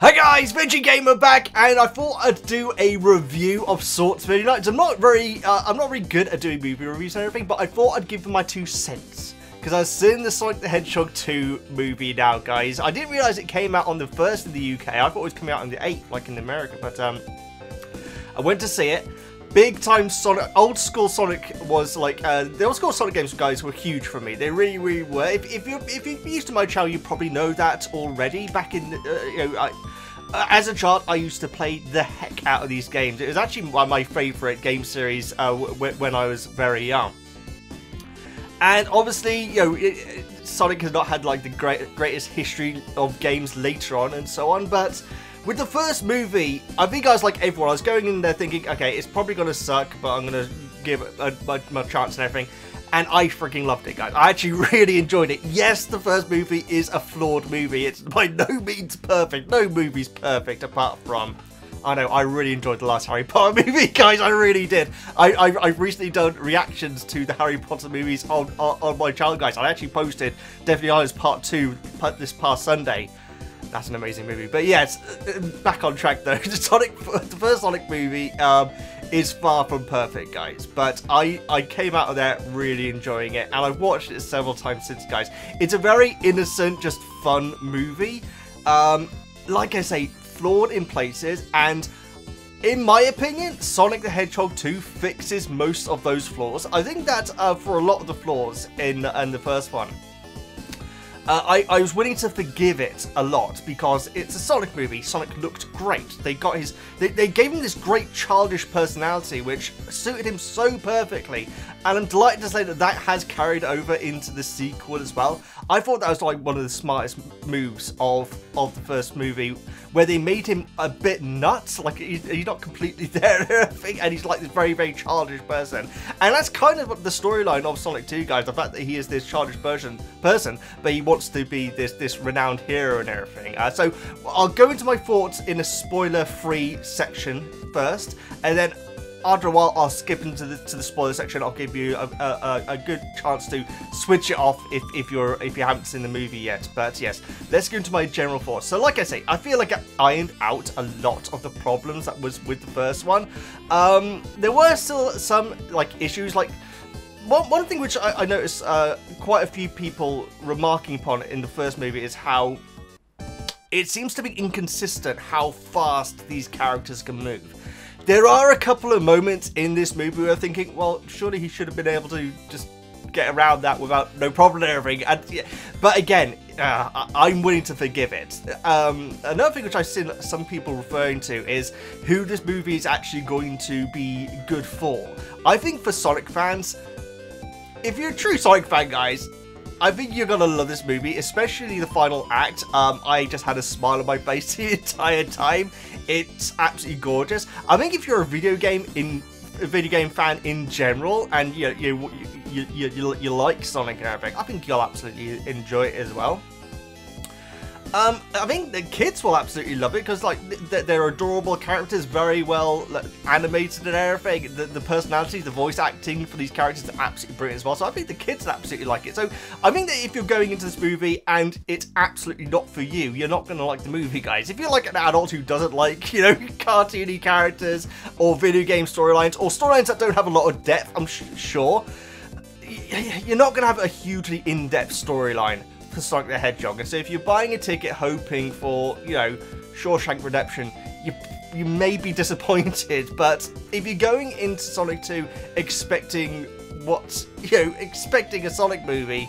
Hey guys, Veggie Gamer back, and I thought I'd do a review of sorts Veggie Knights. I'm not very, uh, I'm not very good at doing movie reviews and everything, but I thought I'd give them my two cents because I was seeing the Sonic the Hedgehog 2 movie now, guys. I didn't realize it came out on the first in the UK. I thought it was coming out on the 8th, like in America, but um, I went to see it. Big time Sonic, old school Sonic was like, uh, the old school Sonic games, guys, were huge for me. They really, really were. If, if you if you're used to my channel, you probably know that already. Back in, uh, you know, I, uh, as a child, I used to play the heck out of these games. It was actually one of my favourite game series uh, when I was very young. And obviously, you know, it, Sonic has not had like the great, greatest history of games later on and so on, but with the first movie, I think I was like everyone. I was going in there thinking, okay, it's probably to suck, but I'm to give it a, a, my chance and everything. And I freaking loved it, guys. I actually really enjoyed it. Yes, the first movie is a flawed movie. It's by no means perfect. No movie's perfect apart from... I know, I really enjoyed the last Harry Potter movie, guys. I really did. I, I, have recently done reactions to the Harry Potter movies on, on, on my channel, guys. I actually posted Deathly Hallows Part 2 this past Sunday that's an amazing movie. But yes, back on track though. The Sonic, the first Sonic movie um, is far from perfect, guys. But I, I came out of there really enjoying it, and I've watched it several times since, guys. It's a very innocent, just fun movie. Um, like I say, flawed in places, and in my opinion, Sonic the Hedgehog 2 fixes most of those flaws. I think that uh, for a lot of the flaws in, in the first one, uh, I, I was willing to forgive it a lot because it's a Sonic movie. Sonic looked great. They got his, they, they gave him this great childish personality which suited him so perfectly. And I'm delighted to say that that has carried over into the sequel as well. I thought that was like one of the smartest moves of of the first movie, where they made him a bit nuts, like he's, he's not completely there, and he's like this very very childish person. And that's kind of the storyline of Sonic 2, guys. The fact that he is this childish person, person, but he wants to be this this renowned hero and everything. Uh, so I'll go into my thoughts in a spoiler-free section first, and then after a while, I'll skip into the to the spoiler section. I'll give you a, a, a, good chance to switch it off if, if you're if you haven't seen the movie yet. But yes, let's go into my general thoughts. So, like I say, I feel like I ironed out a lot of the problems that was with the first one. Um, there were still some like issues, like one, one thing which I, I noticed uh, quite a few people remarking upon in the first movie is how it seems to be inconsistent how fast these characters can move. There are a couple of moments in this movie where I'm thinking, well, surely he should have been able to just get around that without no problem and everything. And, yeah, but again, uh, I'm willing to forgive it. Um, another thing which I've seen some people referring to is who this movie is actually going to be good for. I think for Sonic fans, if you're a true Sonic fan, guys, I think you're gonna love this movie, especially the final act. Um, I just had a smile on my face the entire time. It's absolutely gorgeous. I think if you're a video game in a video game fan in general, and you you you you, you, you like Sonic and everything, I think you'll absolutely enjoy it as well. Um, I think the kids will absolutely love it because like they're adorable characters, very well animated and everything. The, the personality, the voice acting for these characters is absolutely brilliant as well. So I think the kids absolutely like it. So I think that if you're going into this movie and it's absolutely not for you, you're not going to like the movie, guys. If you're like an adult who doesn't like, you know, cartoony characters or video game storylines or storylines that don't have a lot of depth, I'm sure you're not going to have a hugely in-depth storyline for Sonic the Hedgehog. And so if you're buying a ticket hoping for, you know, Shawshank Redemption, you you may be disappointed. But if you're going into Sonic 2 expecting what, you know, expecting a Sonic movie,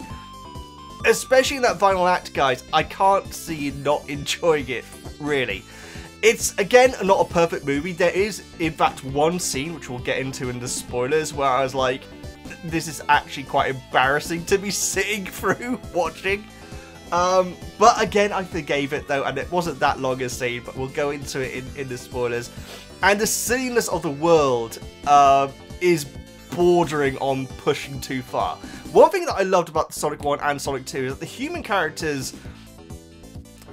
especially in that final act, guys, I can't see you not enjoying it, really. It's, again, not a perfect movie. There is, in fact, one scene, which we'll get into in the spoilers, where I was like, this is actually quite embarrassing to be sitting through watching. Um, but again, I forgave it though, and it wasn't that long a scene, but we'll go into it in, in the spoilers. And the silliness of the world uh, is bordering on pushing too far. One thing that I loved about Sonic 1 and Sonic 2 is that the human characters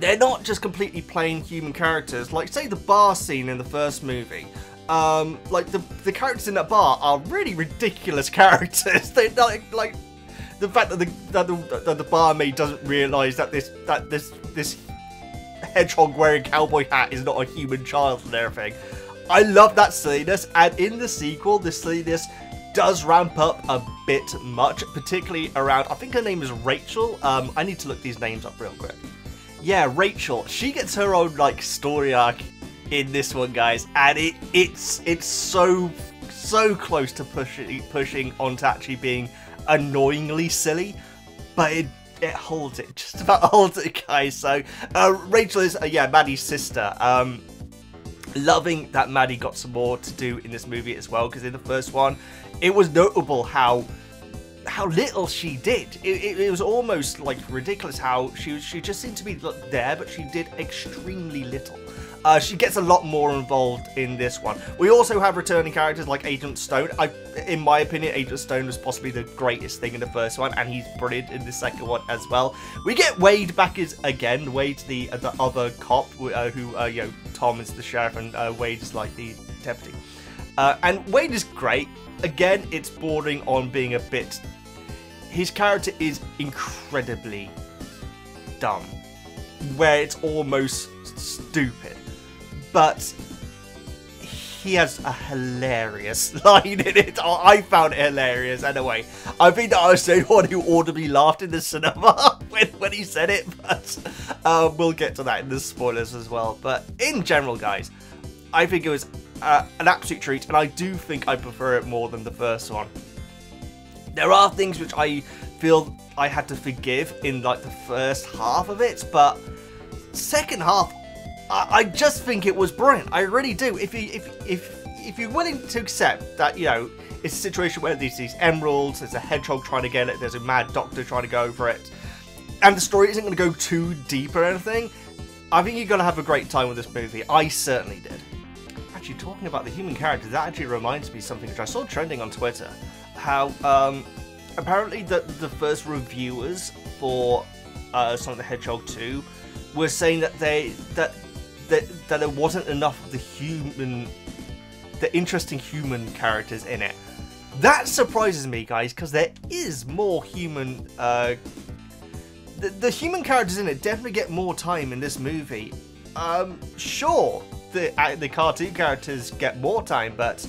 they're not just completely plain human characters. Like, say, the bar scene in the first movie. Um, like, the, the characters in that bar are really ridiculous characters. They're like, like the fact that the that the, that the barmaid doesn't realise that this that this this hedgehog wearing cowboy hat is not a human child and everything. I love that silliness, and in the sequel, the silliness does ramp up a bit much, particularly around, I think her name is Rachel. Um, I need to look these names up real quick. Yeah, Rachel. She gets her own, like, story arc in this one, guys, and it it's it's so so close to pushing pushing actually being annoyingly silly, but it it holds it just about holds it, guys. So uh, Rachel is uh, yeah Maddie's sister. Um, loving that Maddie got some more to do in this movie as well because in the first one, it was notable how how little she did. It, it, it, was almost like ridiculous how she she just seemed to be there, but she did extremely little. Uh, she gets a lot more involved in this one. We also have returning characters like Agent Stone. I, in my opinion, Agent Stone was possibly the greatest thing in the first one, and he's brilliant in the second one as well. We get Wade back as again. Wade's the uh, the other cop uh, who, uh, you know, Tom is the sheriff, and uh, Wade is like the deputy. And Wade is great. Again, it's bordering on being a bit. His character is incredibly dumb, where it's almost stupid but he has a hilarious line in it. I found it hilarious anyway. I think that I was the one who audibly laughed in the cinema when, when he said it, but uh, we'll get to that in the spoilers as well. But in general, guys, I think it was uh, an absolute treat, and I do think I prefer it more than the first one. There are things which I feel I had to forgive in like the first half of it, but second half I, just think it was brilliant. I really do. If you if if if you're willing to accept that, you know, it's a situation where there's these emeralds, there's a hedgehog trying to get it, there's a mad doctor trying to go over it, and the story isn't going to go too deep or anything, I think you're going to have a great time with this movie. I certainly did. Actually, talking about the human characters, that actually reminds me of something which I saw trending on Twitter. How um, apparently the, the first reviewers for uh, Sonic the Hedgehog 2 were saying that they that that that there wasn't enough of the human, the interesting human characters in it. That surprises me, guys, because there is more human. Uh, the, the human characters in it definitely get more time in this movie. Um, sure, the uh, the cartoon characters get more time, but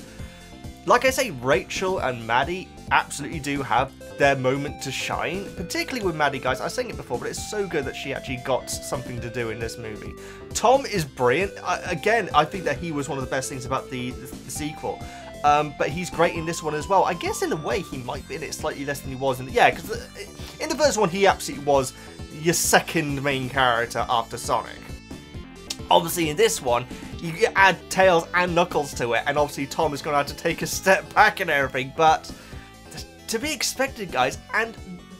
like I say, Rachel and Maddie absolutely do have their moment to shine, particularly with Maddie, guys. I was saying it before, but it's so good that she actually got something to do in this movie. Tom is brilliant. I, again, I think that he was one of the best things about the, the, the sequel. Um, but he's great in this one as well. I guess in a way he might be in it slightly less than he was in the, yeah, because in the first one he absolutely was your second main character after Sonic. Obviously in this one, you add Tails and Knuckles to it, and obviously Tom is going to have to take a step back and everything, but to be expected, guys. And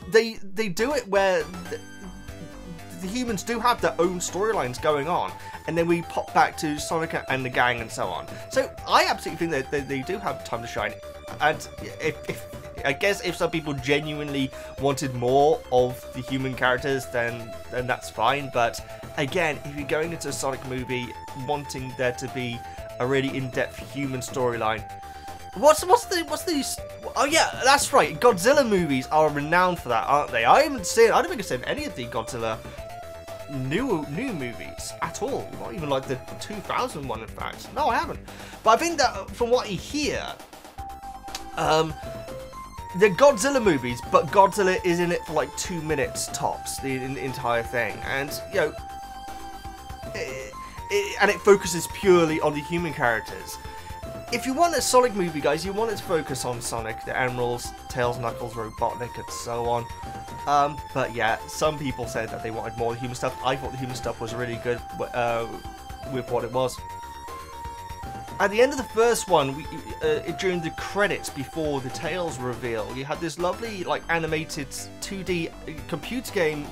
they they do it where the, the humans do have their own storylines going on, and then we pop back to Sonic and the gang and so on. So I absolutely think that they, they do have time to shine. And if, if I guess if some people genuinely wanted more of the human characters, then then that's fine. But again, if you're going into a Sonic movie wanting there to be a really in-depth human storyline, what's what's the what's the Oh yeah, that's right. Godzilla movies are renowned for that, aren't they? I haven't seen. I don't think I've seen any of the Godzilla new new movies at all. Not even like the 2000 one, in fact. No, I haven't. But I think that uh, from what you hear, um, the Godzilla movies, but Godzilla is in it for like two minutes tops, the, the entire thing, and you know, it, it, and it focuses purely on the human characters if you want a Sonic movie, guys, you want it to focus on Sonic, the Emeralds, Tails, Knuckles, Robotnik, and so on. Um, but yeah, some people said that they wanted more human stuff. I thought the human stuff was really good uh, with what it was. At the end of the first one, we, uh, during the credits before the Tails reveal, you had this lovely, like, animated 2D computer game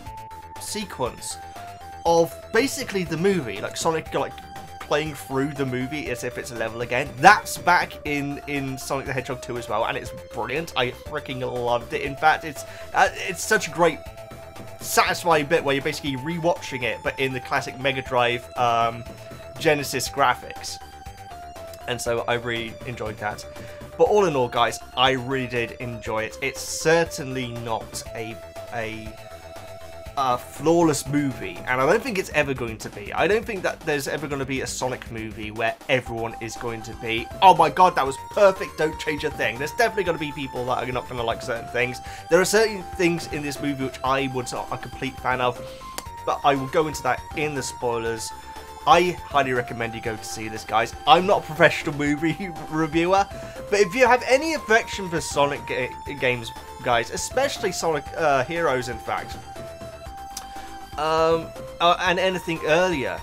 sequence of basically the movie, like Sonic, like playing through the movie as if it's a level again. That's back in in Sonic the Hedgehog 2 as well, and it's brilliant. I freaking loved it. In fact, it's uh, it's such a great satisfying bit where you're basically rewatching it, but in the classic Mega Drive um, Genesis graphics. And so I really enjoyed that. But all in all, guys, I really did enjoy it. It's certainly not a a a flawless movie, and I don't think it's ever going to be. I don't think that there's ever going to be a Sonic movie where everyone is going to be, oh my god, that was perfect, don't change a thing. There's definitely going to be people that are not going to like certain things. There are certain things in this movie which I was not a complete fan of, but I will go into that in the spoilers. I highly recommend you go to see this, guys. I'm not a professional movie reviewer, but if you have any affection for Sonic ga games, guys, especially Sonic uh, Heroes, in fact, um, uh, and anything earlier,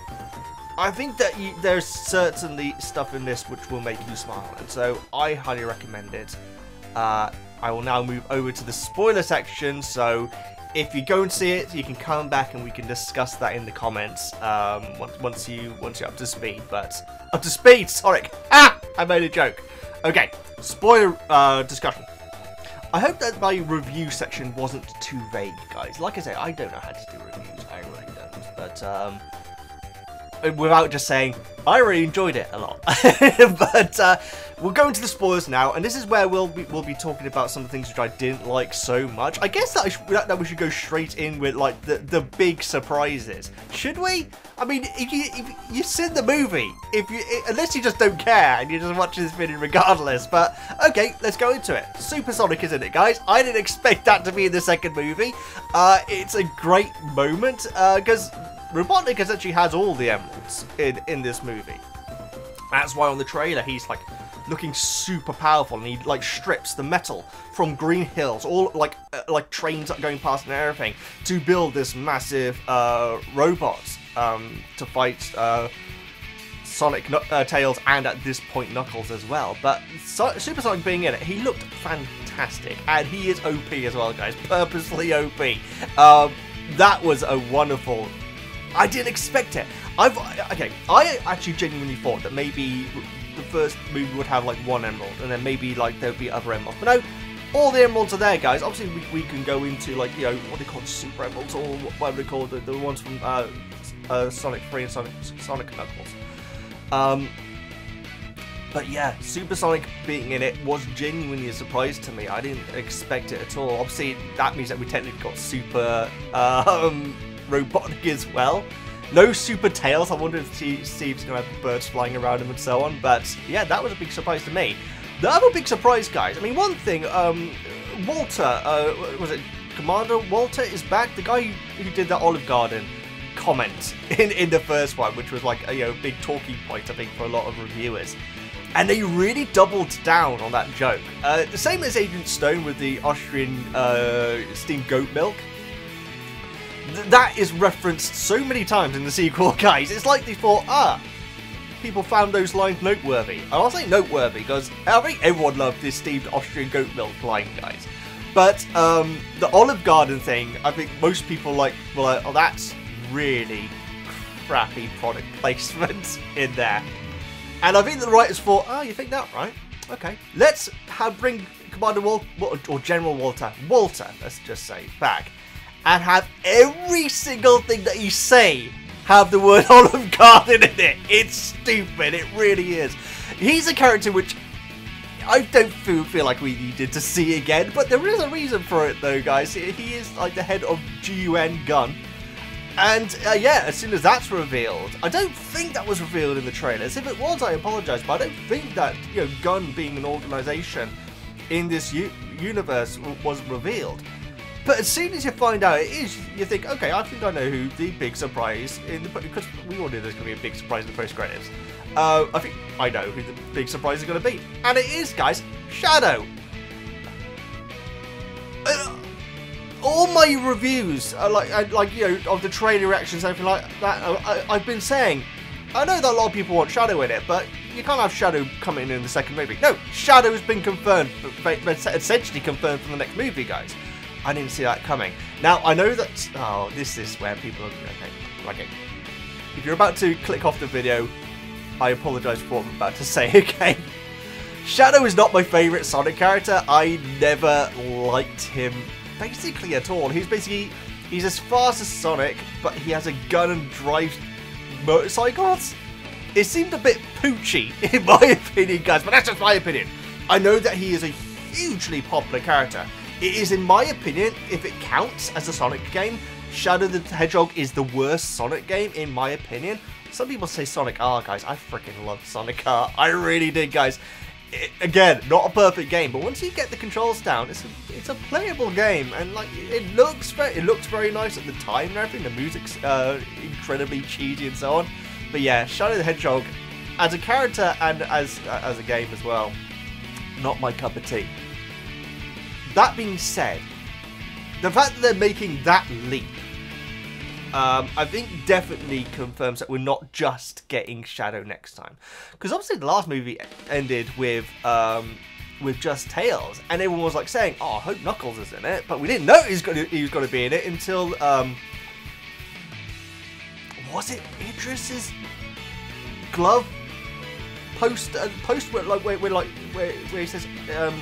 I think that you, there's certainly stuff in this which will make you smile, and so I highly recommend it. Uh, I will now move over to the spoiler section, so if you go and see it, you can come back and we can discuss that in the comments um, once, once you once you're up to speed. But up to speed, Sonic! Ah, I made a joke. Okay, spoiler uh, discussion. I hope that my review section wasn't too vague, guys. Like I said, I don't know how to do reviews. I really don't. But um, without just saying, I really enjoyed it a lot. but uh, we'll go into the spoilers now, and this is where we'll be, we'll be talking about some of the things which I didn't like so much. I guess that, that, that, we should go straight in with like the, the big surprises. Should we? I mean, if you if you've seen the movie, if you unless you just don't care and you're just watching this video regardless. But okay, let's go into it. Supersonic, isn't it, guys? I didn't expect that to be in the second movie. Uh, it's a great moment because. Uh, Robotnik essentially has all the emeralds in, in this movie. That's why on the trailer he's like looking super powerful and he like strips the metal from green hills all like uh, like trains going past and everything to build this massive uh, robot um, to fight uh, Sonic uh, Tails and at this point Knuckles as well. But so Super Sonic being in it he looked fantastic and he is OP as well guys. Purposely OP um, that was a wonderful I didn't expect it. I've okay. I actually genuinely thought that maybe the first movie would have like one emerald, and then maybe like there'd be other emeralds. But no, all the emeralds are there, guys. Obviously, we, we can go into like you know what they call super emeralds, or what they call the, the ones from uh, uh, Sonic 3 and Sonic Sonic Knuckles. Um, but yeah, Super Sonic being in it was genuinely a surprise to me. I didn't expect it at all. Obviously, that means that we technically got Super um, Robotnik as well. No super tails. I wonder if Steve's going to have birds flying around him and so on. But yeah, that was a big surprise to me. The other big surprise, guys. I mean, one thing. Um, Walter, uh, was it Commander Walter is back? The guy who did that Olive Garden comment in in the first one, which was like a you know big talking point I think for a lot of reviewers. And they really doubled down on that joke. Uh, the same as Agent Stone with the Austrian uh, steamed goat milk that is referenced so many times in the sequel, guys. It's like they thought, ah, people found those lines noteworthy. And I'll say noteworthy because I think everyone loved this steamed Austrian goat milk line, guys. But um, the Olive Garden thing, I think most people like were like, oh, that's really crappy product placement in there. And I think the writers thought, oh, you think that, right? Okay, let's have bring Commander Walter, or General Walter, Walter, let's just say, back and have every single thing that you say have the word Olive Garden in it. It's stupid. It really is. He's a character which I don't feel, feel like we needed to see again, but there is a reason for it though, guys. He is like the head of GUN Gun. And uh, yeah, as soon as that's revealed, I don't think that was revealed in the trailers. If it was, I apologize, but I don't think that you know Gun being an organization in this universe was revealed. But as soon as you find out it is, you think, okay, I think I know who the big surprise in the because we all knew there's going to be a big surprise in the post credits. Uh, I think I know who the big surprise is going to be, and it is, guys, Shadow. Uh, all my reviews, are like, uh, like you know, of the trailer reactions, everything like that, uh, I, have been saying. I know that a lot of people want Shadow in it, but you can't have Shadow coming in the second movie. No, Shadow has been confirmed, essentially confirmed for the next movie, guys. I didn't see that coming. Now, I know that... Oh, this is where people are... Okay, okay. If you're about to click off the video, I apologise for what I'm about to say, okay? Shadow is not my favourite Sonic character. I never liked him basically at all. He's basically... He's as fast as Sonic, but he has a gun and drives motorcycles? It seemed a bit poochy, in my opinion, guys, but that's just my opinion. I know that he is a hugely popular character, it is, in my opinion, if it counts as a Sonic game, Shadow the Hedgehog is the worst Sonic game, in my opinion. Some people say Sonic R, guys. I freaking love Sonic R. I really did, guys. It, again, not a perfect game, but once you get the controls down, it's a, it's a playable game, and like it looks very, it looks very nice at the time and everything. The music's uh, incredibly cheesy and so on. But yeah, Shadow the Hedgehog, as a character and as uh, as a game as well, not my cup of tea. That being said, the fact that they're making that leap, um, I think definitely confirms that we're not just getting Shadow next time. Because obviously the last movie ended with um, with just Tails, and everyone was like saying, "Oh, I hope Knuckles is in it," but we didn't know he's to he was going to be in it until um, was it Idris's glove post uh, post where like where, where like where, where he says um,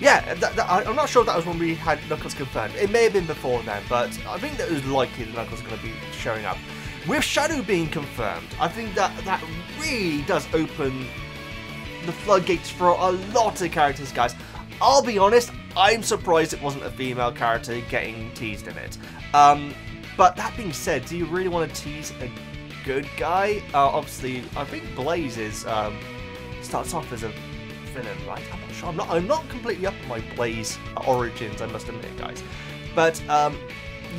yeah, that, that, I, am not sure that was when we had Knuckles confirmed. It may have been before then, but I think that it was likely that Knuckles was going to be showing up. With Shadow being confirmed, I think that that really does open the floodgates for a lot of characters, guys. I'll be honest, I'm surprised it wasn't a female character getting teased in it. Um, but that being said, do you really want to tease a good guy? Uh, obviously, I think Blaze is um, starts off as a right? I'm not sure. I'm not. I'm not completely up on my Blaze origins. I must admit, guys. But um,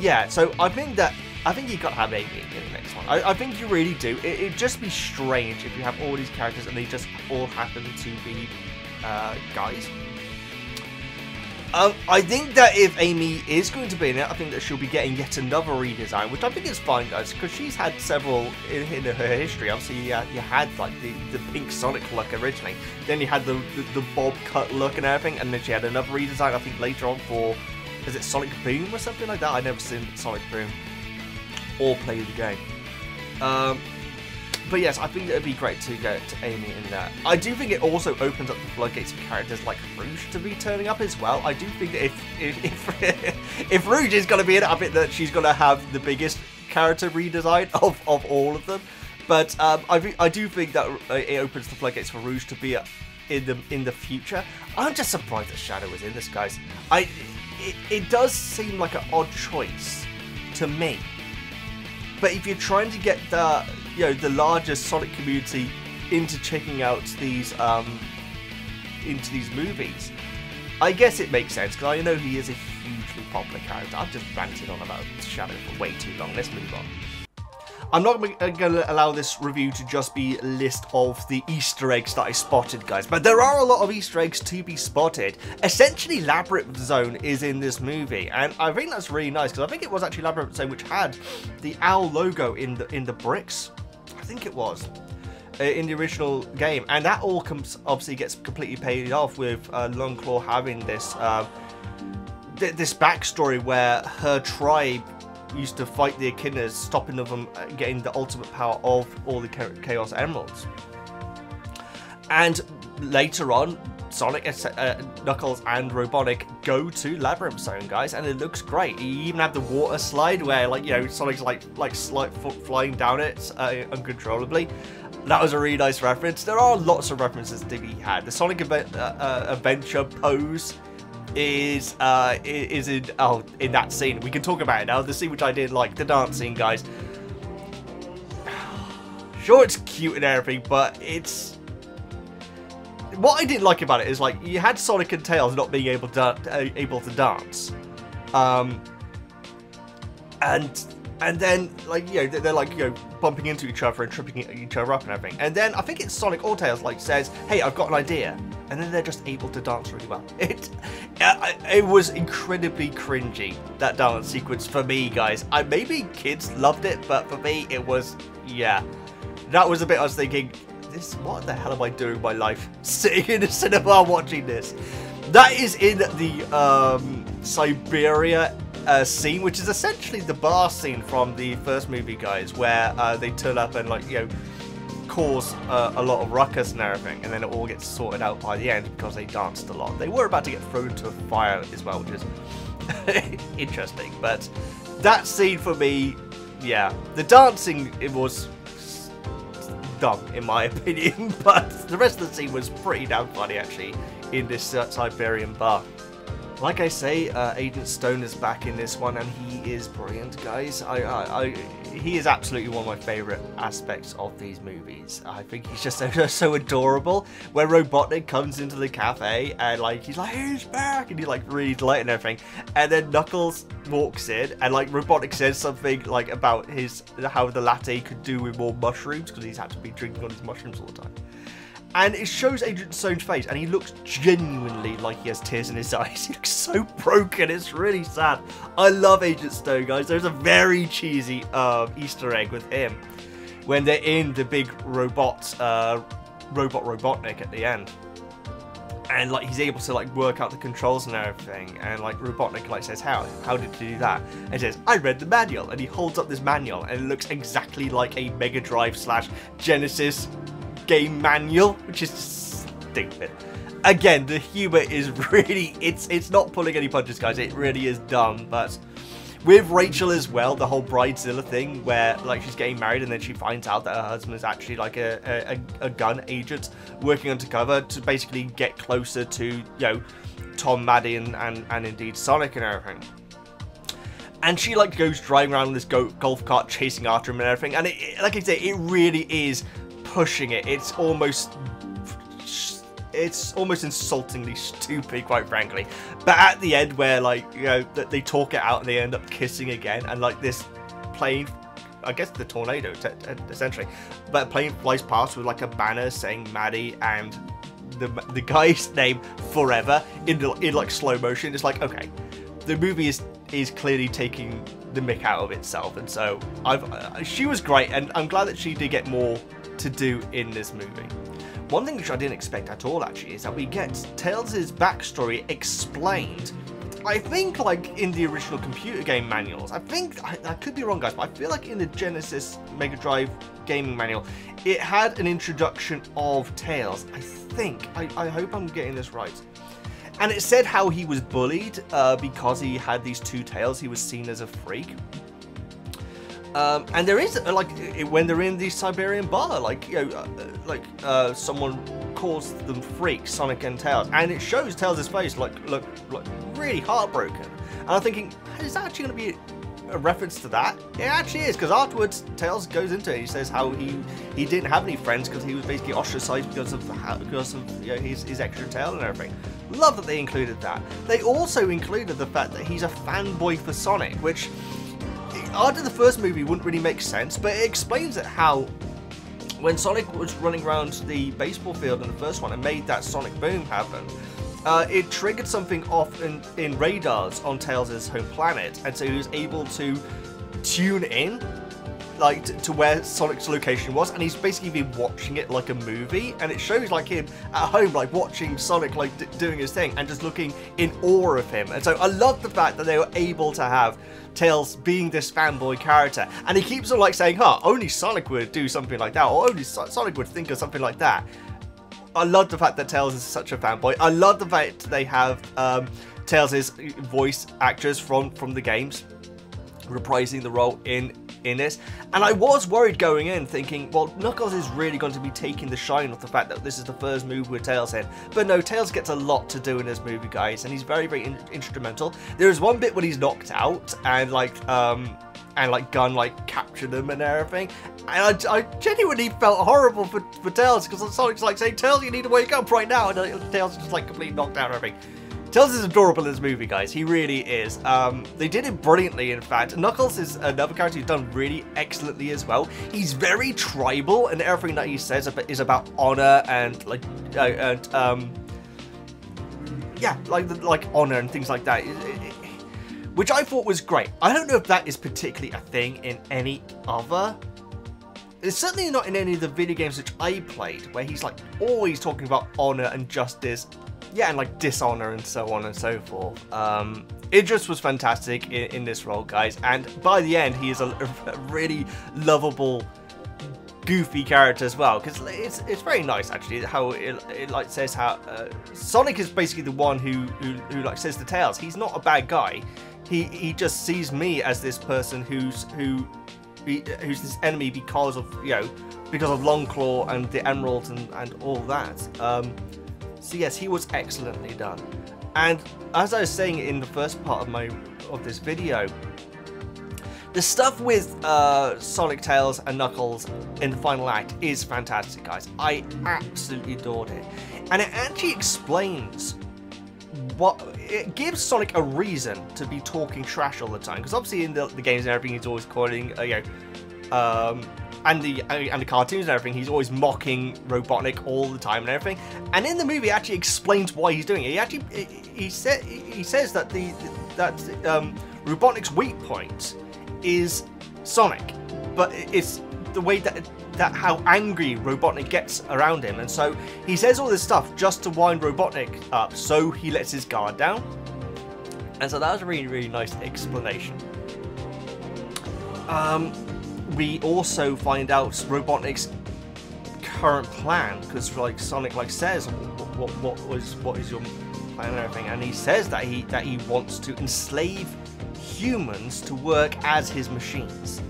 yeah. So I think that I think you got to have Amy in the next one. I, I think you really do. It, would just be strange if you have all these characters and they just all happen to be uh, guys. Um, I think that if Amy is going to be in it, I think that she'll be getting yet another redesign, which I think is fine, guys, because she's had several in, in, her history. Obviously, you, you had like the, the pink Sonic look originally, then you had the, the, the bob cut look and everything, and then she had another redesign, I think, later on for, is it Sonic Boom or something like that? I never seen Sonic Boom or play the game. Um, but yes, I think it would be great to get Amy in there. I do think it also opens up the floodgates for characters like Rouge to be turning up as well. I do think that if if if, if Rouge is going to be in it, I think that she's going to have the biggest character redesign of, of all of them. But um, I I do think that uh, it opens the floodgates for Rouge to be in the in the future. I'm just surprised that Shadow is in this, guys. I it, it does seem like an odd choice to me. But if you're trying to get the you know the larger Sonic community into checking out these um, into these movies. I guess it makes sense because I know he is a hugely popular character. I've just ranted on about Shadow for way too long. Let's move on. I'm not going to allow this review to just be a list of the Easter eggs that I spotted, guys, but there are a lot of Easter eggs to be spotted. Essentially, Labyrinth Zone is in this movie, and I think that's really nice because I think it was actually Labyrinth Zone which had the owl logo in the in the bricks think it was, uh, in the original game. And that all comes obviously gets completely paid off with uh, Longclaw having this uh, th this backstory where her tribe used to fight the Echidnas, stopping them uh, getting the ultimate power of all the Chaos Emeralds. And later on, Sonic, uh, Knuckles, and Robotnik go to Labyrinth Zone, guys, and it looks great. You even have the water slide where, like, you know, Sonic's like like slide, flying down it uh, uncontrollably. That was a really nice reference. There are lots of references to be had. The Sonic Adve uh, uh, Adventure pose is uh, is in oh in that scene. We can talk about it now. The scene which I did like, the dance scene, guys. Sure, it's cute and everything, but it's what I didn't like about it is like you had Sonic and Tails not being able to uh, able to dance, um, and and then like you know they're like you know bumping into each other and tripping each other up and everything, and then I think it's Sonic or Tails like says, "Hey, I've got an idea," and then they're just able to dance really well. It it was incredibly cringy that dance sequence for me, guys. I maybe kids loved it, but for me it was yeah. That was a bit I was thinking, this, what the hell am I doing with my life? Sitting in the cinema watching this. That is in the um, Siberia uh, scene, which is essentially the bar scene from the first movie, guys, where uh, they turn up and like you know cause uh, a lot of ruckus and everything, and then it all gets sorted out by the end because they danced a lot. They were about to get thrown into a fire as well, which is interesting. But that scene for me, yeah, the dancing it was dumb, in my opinion. But the rest of the scene was pretty damn funny, actually, in this uh, Siberian bar. Like I say, uh, Agent Stone is back in this one, and he is brilliant, guys. I, I, I he is absolutely one of my favorite aspects of these movies. I think he's just so, so adorable. When Robotnik comes into the cafe and like he's like, "He's back," and he like really delighted and everything, and then Knuckles walks in and like Robotnik says something like about his how the latte could do with more mushrooms because he's had to be drinking on his mushrooms all the time and it shows Agent Stone's face, and he looks genuinely like he has tears in his eyes. He looks so broken, it's really sad. I love Agent Stone, guys. There's a very cheesy uh, Easter egg with him when they're in the big robot, uh, robot Robotnik at the end. And like he's able to like work out the controls and everything, and like Robotnik like says, "How? How did you do that?" And he says, "I read the manual." And he holds up this manual, and it looks exactly like a Mega Drive slash Genesis game manual, which is stupid. Again, the humor is really, it's it's not pulling any punches, guys. It really is dumb, but with Rachel as well, the whole Bridezilla thing, where like she's getting married and then she finds out that her husband is actually like a, a, a gun agent working undercover to basically get closer to, you know, Tom, Maddie, and, and, and indeed Sonic and everything. And she like goes driving around in this go golf cart chasing after him and everything. And it, like I say, it really is pushing it. It's almost it's almost insultingly stupid, quite frankly. But at the end, where like you know they talk it out and they end up kissing again, and like this plane, I guess the tornado essentially, but a plane flies past with like a banner saying Maddie and the the guy's name forever in in like slow motion. It's like okay, the movie is is clearly taking the mick out of itself, and so I've uh, she was great, and I'm glad that she did get more to do in this movie. One thing which I didn't expect at all actually is that we get Tails' backstory explained I think like in the original computer game manuals, I think, I, I, could be wrong guys, but I feel like in the Genesis Mega Drive gaming manual, it had an introduction of Tails. I think, I, I hope I'm getting this right. And it said how he was bullied uh, because he had these two tails, he was seen as a freak. Um, and there is like when they're in the Siberian bar, like you know, uh, like uh, someone calls them freaks, Sonic and Tails, and it shows Tails' face like look like really heartbroken. And I'm thinking, is that actually going to be a reference to that? It actually is because afterwards Tails goes into it. He says how he he didn't have any friends because he was basically ostracized because of the, because of you know, his his extra tail and everything. Love that they included that. They also included the fact that he's a fanboy for Sonic, which after the first movie wouldn't really make sense, but it explains it how when Sonic was running around the baseball field in the first one and made that Sonic boom happen, uh, it triggered something off in, in radars on Tails' home planet, and so he was able to tune in like to where Sonic's location was, and he's basically been watching it like a movie, and it shows like him at home, like watching Sonic like doing his thing, and just looking in awe of him. And so I love the fact that they were able to have Tails being this fanboy character, and he keeps on like saying, "Huh, only Sonic would do something like that, or only Sonic would think of something like that." I love the fact that Tails is such a fanboy. I love the fact they have um, Tails' voice actors from from the games reprising the role in in this. And I was worried going in, thinking, well, Knuckles is really going to be taking the shine off the fact that this is the first movie with Tails in. But no, Tails gets a lot to do in this movie, guys, and he's very, very in instrumental. There is one bit when he's knocked out, and like, um, and like Gun like captured him and everything. And I, I genuinely felt horrible for, for Tails because Sonic's like saying, Tails, you need to wake up right now. And Tails is just like completely knocked out everything. Tails is adorable in this movie, guys. He really is. Um, they did it brilliantly, in fact. Knuckles is another character who's done really excellently as well. He's very tribal, and everything that he says is about honor and like uh, and um, yeah, like like honor and things like that. It, it, which I thought was great. I don't know if that is particularly a thing in any other it's certainly not in any of the video games which I played, where he's like always talking about honor and justice yeah, and like dishonor and so on and so forth. Um, Idris was fantastic in, in, this role, guys, and by the end, he is a, a really lovable, goofy character as well. Because it's it's very nice actually how it, it like says how uh, Sonic is basically the one who, who who like says the tales. He's not a bad guy. He he just sees me as this person who's who who's this enemy because of you know because of Longclaw and the emeralds and and all that. Um, so yes, he was excellently done. And as I was saying in the first part of my of this video, the stuff with uh, Sonic Tails and Knuckles in the final act is fantastic, guys. I absolutely adored it. And it actually explains what it gives Sonic a reason to be talking trash all the time. Because obviously in the, the, games and everything, he's always calling, uh, you know, um, and the and the cartoons and everything, he's always mocking Robotnik all the time and everything. And in the movie, actually explains why he's doing it. He actually he, said he says that the that um, Robotnik's weak point is Sonic, but it's the way that that how angry Robotnik gets around him, and so he says all this stuff just to wind Robotnik up, so he lets his guard down. And so that was a really, really nice explanation. Um, we also find out Robotnik's current plan, because like Sonic like says, what, what, what was what is your plan and everything, and he says that he that he wants to enslave humans to work as his machines.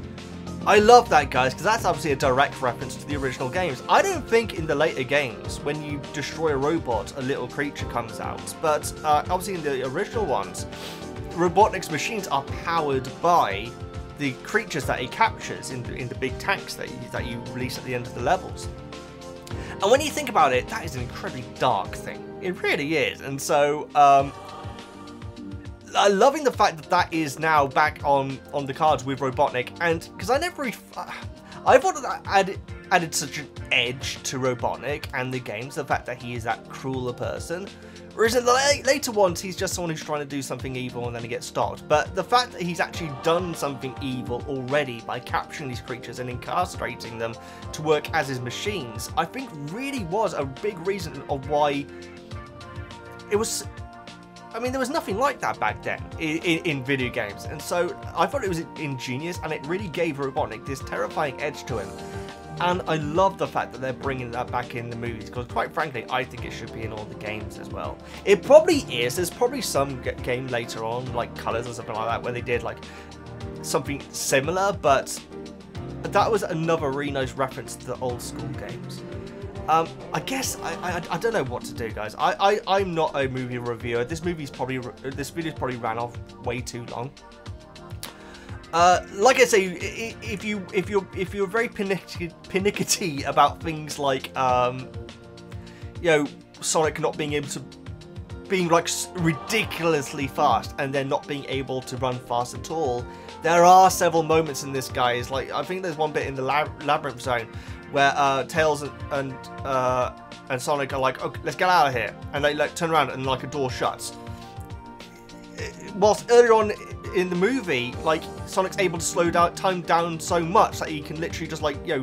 I love that, guys, because that's obviously a direct reference to the original games. I don't think in the later games, when you destroy a robot, a little creature comes out. But uh, obviously in the original ones, Robotnik's machines are powered by the creatures that he captures in, in the big tanks that you, that you release at the end of the levels. And when you think about it, that is an incredibly dark thing. It really is. And so, um, uh, loving the fact that that is now back on on the cards with Robotnik, and because I never, really, I thought that added added such an edge to Robotnik and the games, the fact that he is that cruel a person. Whereas in the later ones, he's just someone who's trying to do something evil and then he gets stopped. But the fact that he's actually done something evil already by capturing these creatures and incarcerating them to work as his machines, I think really was a big reason of why it was I mean, there was nothing like that back then in, in, in, video games, and so I thought it was ingenious, and it really gave Robotnik this terrifying edge to him. And I love the fact that they're bringing that back in the movies, because quite frankly, I think it should be in all the games as well. It probably is. There's probably some game later on, like Colors or something like that, where they did like something similar, but that was another nice reference to the old school games. Um, I guess I, I, I don't know what to do, guys. I, I I'm not a movie reviewer. This movie's probably this video's probably ran off way too long. Uh, like I say, if you if you're if you're very pinicky about things like um, you know Sonic not being able to being like ridiculously fast and then not being able to run fast at all, there are several moments in this, guys. Like I think there's one bit in the lab labyrinth zone where uh, Tails and and, uh, and Sonic are like, okay, let's get out of here, and they like turn around and like a door shuts. Whilst earlier on in the movie, like Sonic's able to slow down time down so much that he can literally just like you know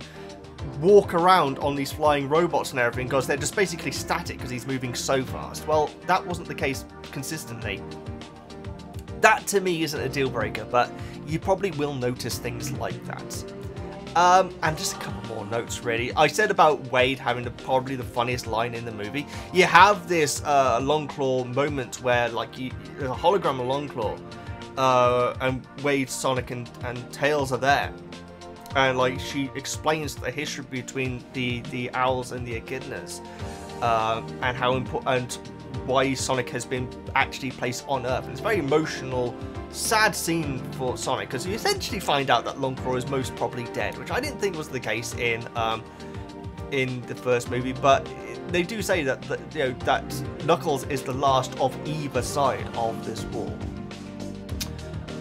walk around on these flying robots and everything because they're just basically static because he's moving so fast. Well, that wasn't the case consistently. That to me isn't a deal breaker, but you probably will notice things like that. Um, and just a couple more notes, really. I said about Wade having the, probably the funniest line in the movie. You have this uh, Longclaw moment where, like, you, a hologram of Longclaw, uh, and Wade, Sonic, and, and Tails are there. And, like, she explains the history between the, the owls and the echidnas, uh, and how important, why Sonic has been actually placed on Earth. And it's very emotional sad scene for Sonic because you essentially find out that Longclaw is most probably dead, which I didn't think was the case in um, in the first movie, but they do say that, that you know that Knuckles is the last of either side of this war.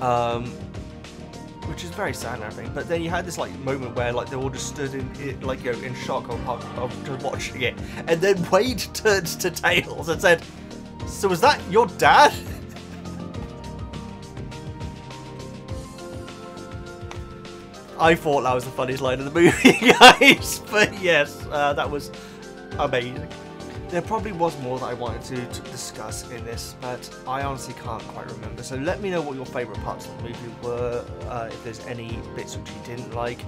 Um, which is very sad and everything. But then you had this like moment where like they all just stood in, in like you know in shock of, of just watching it, and then Wade turns to Tails and said, "So was that your dad?" I thought that was the funniest line of the movie, guys. But yes, uh, that was amazing. There probably was more that I wanted to, to, discuss in this, but I honestly can't quite remember. So let me know what your favourite parts of the movie were, uh, if there's any bits which you didn't like.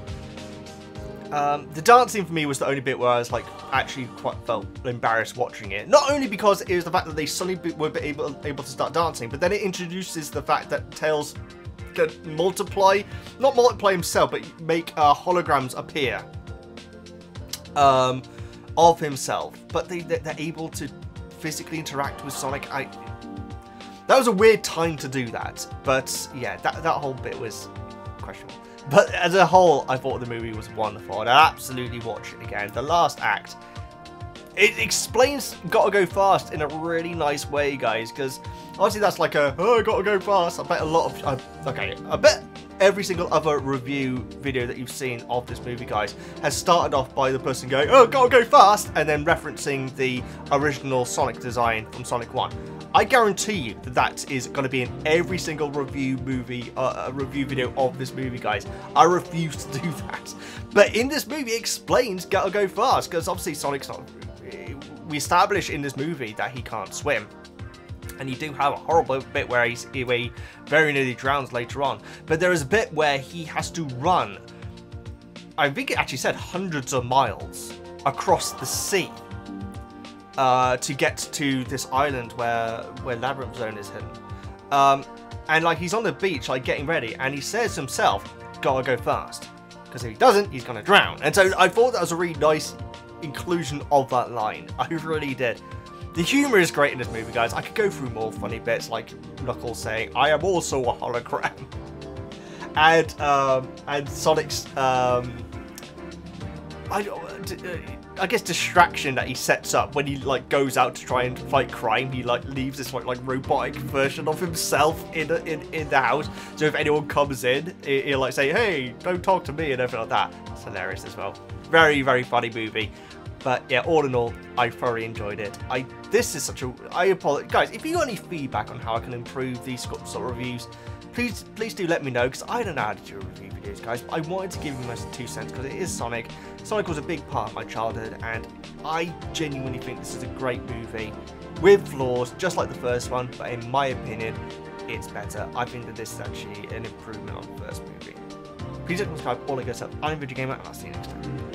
Um, the dancing for me was the only bit where I was like actually quite felt embarrassed watching it. Not only because it was the fact that they suddenly were able able to start dancing, but then it introduces the fact that Tails can multiply, not multiply himself, but make uh, holograms appear um, of himself. But they, they're able to physically interact with Sonic. I, that was a weird time to do that. But yeah, that that whole bit was questionable. But as a whole, I thought the movie was wonderful. I'd absolutely watch it again. The last act, it explains Gotta Go Fast in a really nice way, guys, because obviously that's like a, oh, Gotta Go Fast. I bet a lot of, uh, okay, I bet every single other review video that you've seen of this movie, guys, has started off by the person going, oh, gotta go fast, and then referencing the original Sonic design from Sonic 1. I guarantee you that that is going to be in every single review movie, uh, review video of this movie, guys. I refuse to do that. But in this movie, it explains gotta go fast, because obviously Sonic's not... We establish in this movie that he can't swim and you do have a horrible bit where, he's, where he very nearly drowns later on. But there is a bit where he has to run, I think it actually said hundreds of miles across the sea uh, to get to this island where, where Labyrinth Zone is hidden. Um, and like he's on the beach, like getting ready, and he says himself, gotta go fast. Because if he doesn't, he's gonna drown. And so I thought that was a really nice inclusion of that line. I really did. The humour is great in this movie, guys. I could go through more funny bits, like Knuckles saying, I am also a hologram. and, um, and Sonic's, um, I, uh, I guess distraction that he sets up when he like goes out to try and fight crime. He like leaves this like like robotic version of himself in in in the house. So if anyone comes in, he'll like say, "Hey, don't talk to me" and everything like that. It's hilarious as well. Very very funny movie. But yeah, all in all, I thoroughly enjoyed it. I this is such a I apologize, guys. If you got any feedback on how I can improve these sort of reviews, please please do let me know because I don't know how to do review videos, guys. I wanted to give you my two cents because it is Sonic. Sonic was a big part of my childhood, and I genuinely think this is a great movie with flaws, just like the first one. But in my opinion, it's better. I think that this is actually an improvement on the first movie. Please subscribe, all I guess up. I'm Veggie Gamer, and I'll see you next time.